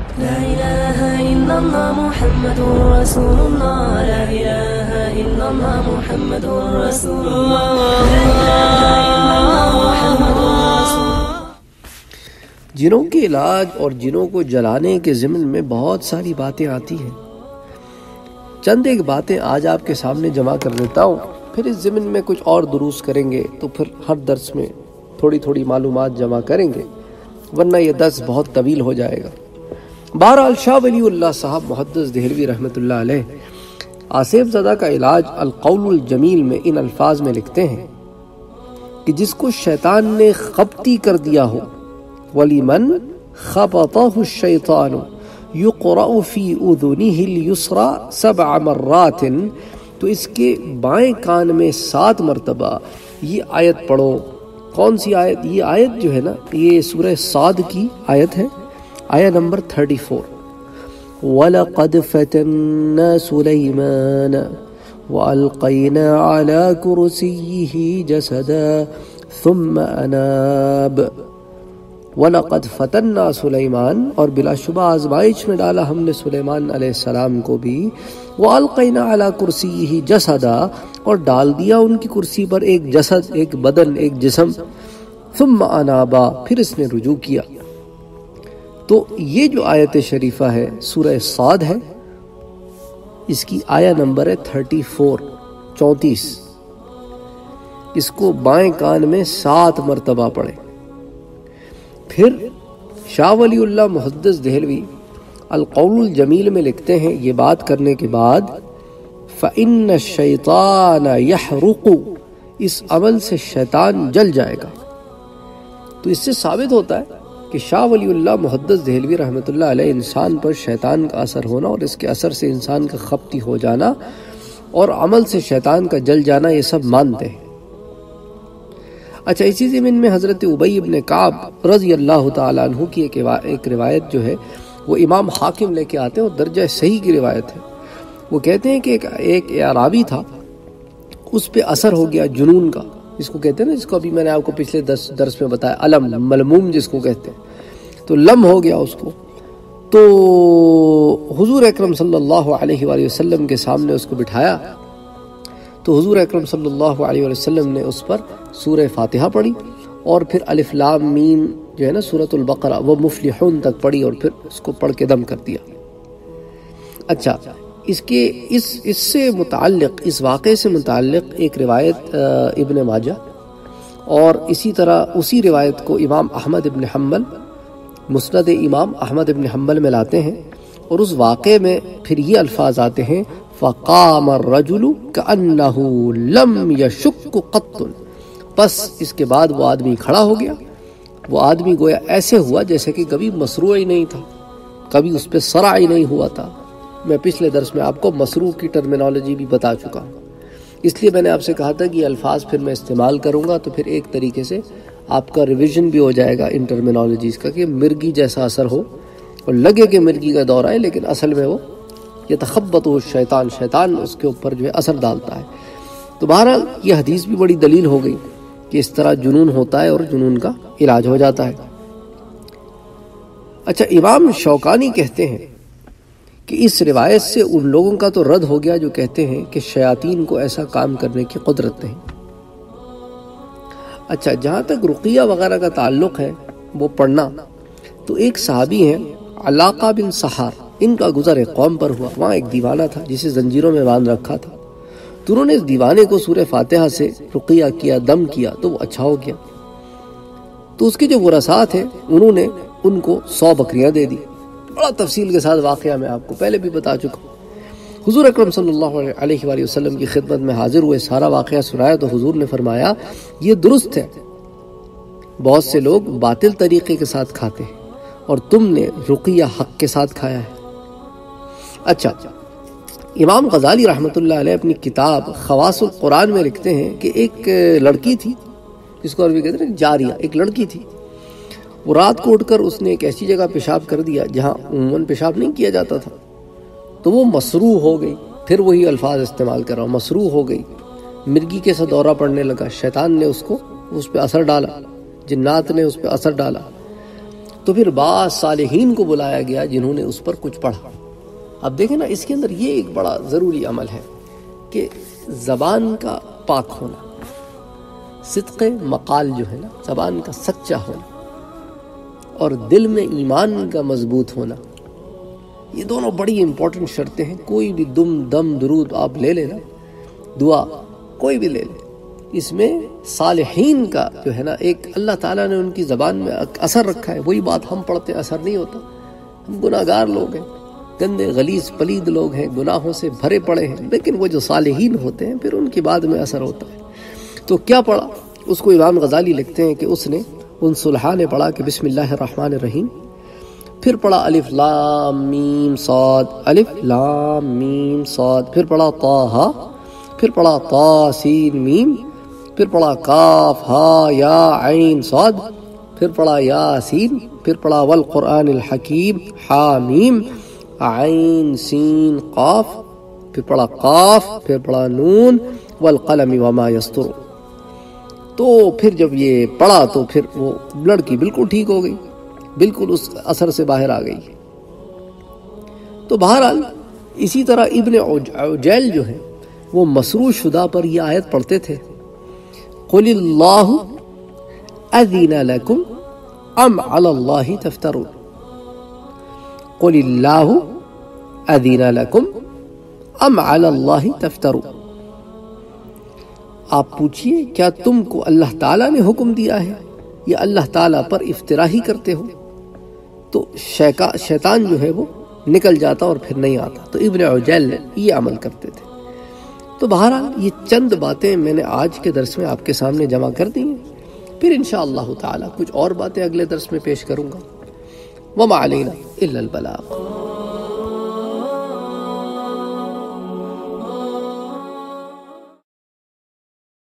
لا إله إلا الله محمد رسول الله. لا إله إلا الله محمد رسول الله. لا إله إلا الله محمد رسول جنوں کے علاج اور جنوں کو جلانے کے ضمن میں بہت ساری باتیں آتی ہیں۔ چند ایک باتیں آج آپ کے سامنے جمع کر دیتا ہوں۔ پھر اس ضمن میں کچھ اور دروس کریں گے تو پھر ہر درس میں تھوڑی تھوڑی معلومات جمع کریں گے۔ ورنہ یہ درس بہت طویل ہو جائے گا۔ بہرحال شاہ ولی اللہ صاحب محدث دہلوی رحمۃ اللہ علیہ آصف زدہ کا علاج القول الجمیل میں ان الفاظ میں لکھتے ہیں کہ جس کو شیطان نے خبتی کر دیا ہو ولیمن خبطہ الشیطان یقرأ فی اذنہ اليسرى سبع مرات، تو اس کے بائیں کان میں سات مرتبہ یہ آیت پڑھو۔ کون سی آیت؟ یہ آیت جو ہے نا، یہ سورہ صاد کی آیت ہے۔ آیت نمبر 34 وَلَقَدْ فَتَنَّا سُلَيْمَانَ وَأَلْقَيْنَا عَلَى كُرْسِيِّهِ جَسَدًا ثُمَّ أَنَابَ. وَلَقَدْ فَتَنَّا سُلَيْمَانَ اور بلا شبہ آزمائش میں ڈالا ہم نے سلیمان علیہ السلام کو بھی. وَأَلْقَيْنَا عَلَى كُرْسِيِّهِ جَسَدًا اور ڈال دیا ان کی کرسی پر ایک جسد، ایک بدن، ایک جسم. ثم انابا پھر اس نے رجوع کیا. تو یہ جو آیت شریفہ ہے، سورہ صاد ہے، اس کی آیا نمبر ہے 34 چونتیس۔ اس کو بائیں کان میں سات مرتبہ پڑھے پھر شاہ ولی اللہ محدث دہلوی القول الجمیل میں لکھتے ہیں یہ بات کرنے کے بعد، فَإِنَّ الشَّيْطَانَ يَحْرُقُ، اس عمل سے شیطان جل جائے گا۔ تو اس سے ثابت ہوتا ہے کہ شاہ ولی اللہ محدث دہلوی رحمۃ اللہ علیہ انسان پر شیطان کا اثر ہونا اور اس کے اثر سے انسان کا خپتی ہو جانا اور عمل سے شیطان کا جل جانا، یہ سب مانتے ہیں۔ اچھا اسی زمین میں حضرت عبی ابن کعب رضی اللہ تعالیٰ عنہ کی ایک روایت جو ہے، وہ امام حاکم لے کے آتے ہیں اور درجہ صحیح کی روایت ہے۔ وہ کہتے ہیں کہ ایک عرابی تھا، اس پہ اثر ہو گیا جنون کا۔ جس کو کہتے ہیں نا، جس کو ابھی میں نے آپ کو پچھلے درس میں بتایا، علم، ملموم جس کو کہتے ہیں۔ تو لم ہو گیا اس کو۔ تو حضور اکرم صلی اللہ علیہ وآلہ وسلم کے سامنے اس کو بٹھایا۔ تو حضور اکرم صلی اللہ علیہ وآلہ وسلم نے اس پر سورہ فاتحہ پڑھی اور پھر الف لام میم جو ہے نا سورة البقرہ وہ مفلحون تک پڑھی اور پھر اس کو پڑھ کے دم کر دیا۔ اچھا اس کے اس اس سے متعلق، اس واقعے سے متعلق ایک روایت ابن ماجہ اور اسی طرح اسی روایت کو امام احمد ابن حنبل مسند امام احمد ابن حنبل میں لاتے ہیں اور اس واقعے میں پھر یہ الفاظ آتے ہیں، فقام الرجل كأنه لم يشك قط۔ پس اس کے بعد وہ آدمی کھڑا ہو گیا۔ وہ آدمی گویا ایسے ہوا جیسے کہ کبھی مسروع ہی نہیں تھا، کبھی اس پہ سرع ہی نہیں ہوا تھا۔ میں پچھلے درس میں آپ کو مسروع کی ٹرمینالوجی بھی بتا چکا ہوں۔ اس لیے میں نے آپ سے کہا تھا کہ یہ الفاظ پھر میں استعمال کروں گا تو پھر ایک طریقے سے آپ کا ریویژن بھی ہو جائے گا ان ٹرمینالوجیز کا کہ مرگی جیسا اثر ہو اور لگے کہ مرگی کا دور آئے لیکن اصل میں وہ یہ تخبت ہو شیطان شیطان اس کے اوپر جو ہے اثر ڈالتا ہے۔ تو بہرحال یہ حدیث بھی بڑی دلیل ہو گئی کہ اس طرح جنون ہوتا ہے اور جنون کا علاج ہو جاتا ہے۔ اچھا امام شوکانی کہتے ہیں کہ اس روایت سے ان لوگوں کا تو رد ہو گیا جو کہتے ہیں کہ شیاطین کو ایسا کام کرنے کی قدرت نہیں۔ اچھا جہاں تک رقیہ وغیرہ کا تعلق ہے، وہ پڑھنا۔ تو ایک صحابی ہیں، علاقہ بن سہار ان کا گزر ایک قوم پر ہوا۔ وہاں ایک دیوانہ تھا، جسے زنجیروں میں باندھ رکھا تھا۔ تو انہوں نے اس دیوانے کو سورہ فاتحہ سے رقیہ کیا، دم کیا، تو وہ اچھا ہو گیا۔ تو اس کے جو ورثاء تھے انہوں نے ان کو سو بکریاں دے دی۔ بڑا تفصیل کے ساتھ واقعہ میں آپ کو پہلے بھی بتا چکا ہوں۔ حضور اکرم صلی اللہ علیہ وآلہ وسلم کی خدمت میں حاضر ہوئے سارا واقعہ سنایا تو حضور نے فرمایا، یہ درست ہے۔ بہت سے لوگ باطل طریقے کے ساتھ کھاتے ہیں اور تم نے رقیہ حق کے ساتھ کھایا ہے۔ اچھا امام غزالی رحمۃ اللہ علیہ اپنی کتاب خواص القرآن میں لکھتے ہیں کہ ایک لڑکی تھی، جس کو عربی کہتے ہیں جاریہ، ایک لڑکی تھی۔ وہ رات کو اٹھ کر اس نے ایک ایسی جگہ پیشاب کر دیا جہاں عموماً پیشاب نہیں کیا جاتا تھا۔ تو وہ مسروع ہو گئی۔ پھر وہی الفاظ استعمال کر رہا ہوں، مسروع ہو گئی۔ مرگی کے ساتھ دورہ پڑنے لگا۔ شیطان نے اس کو، اس پہ اثر ڈالا۔ جنات نے اس پہ اثر ڈالا۔ تو تو پھر بعض صالحین کو بلایا گیا جنہوں نے اس پر کچھ پڑھا۔ اب دیکھیں نا، اس کے اندر یہ ایک بڑا ضروری عمل ہے کہ زبان کا پاک ہونا۔ صدق مقال جو ہے نا، زبان کا سچا ہونا۔ اور دل میں ایمان کا مضبوط ہونا۔ یہ دونوں بڑی امپورٹنٹ شرطیں ہیں۔ کوئی بھی دم دم، درود آپ لے لیں دعا کوئی بھی لے لیں اس میں صالحین کا جو ہے نا، ایک اللہ تعالیٰ نے ان کی زبان میں اثر رکھا ہے۔ وہی بات ہم پڑھتے اثر نہیں ہوتا۔ ہم گناہ گار لوگ ہیں، گندے، غلیظ، پلید لوگ ہیں، گناہوں سے بھرے پڑے ہیں۔ لیکن وہ جو صالحین ہوتے ہیں، پھر ان کی بعد میں اثر ہوتا ہے۔ تو کیا پڑھا؟ اس کو امام غزالی لکھتے ہیں کہ اس نے ان صلحہ نے پڑھا کہ بسم اللہ الرحمن الرحیم پھر پڑھا الف لام میم صاد الف لام میم صاد پھر پڑھا طاہا پھر پڑھا تا سین، میم، پھر پڑھا کاف، ہا، یا، عین صاد پھر پڑھا یاسین پھر پڑھا والقرآن الحکیم حامیم عین، سین، قاف، پھر پڑھا قاف، پھر پڑھا نون، والقلم وما یستر تو پھر جب یہ پڑھا تو پھر وہ لڑکی بالکل ٹھیک ہو گئی۔ بالکل اس اثر سے باہر آ گئی تو بہرحال اسی طرح ابن عجیل جو ہے وہ مسروع شدہ پر یہ آیت پڑھتے تھے۔ قل اللہ اذین لکم ام علی اللہ تفترون۔ قل اللہ اذین لکم ام علی اللہ تفترون۔ آپ پوچھئے، کیا تم کو اللہ تعالیٰ نے حکم دیا ہے؟ یا اللہ تعالیٰ پر افتراحی کرتے ہو؟ تو شیطان جو ہے وہ نکل جاتا اور پھر نہیں آتا۔ تو ابن عجیل یہ عمل کرتے تھے۔ تو بہرحال یہ چند باتیں میں نے آج کے درس میں آپ کے سامنے جمع کر دی ہیں۔ پھر انشاءاللہ تعالی کچھ اور باتیں اگلے درس میں پیش کروں گا۔ وما علینا الا البلاغ۔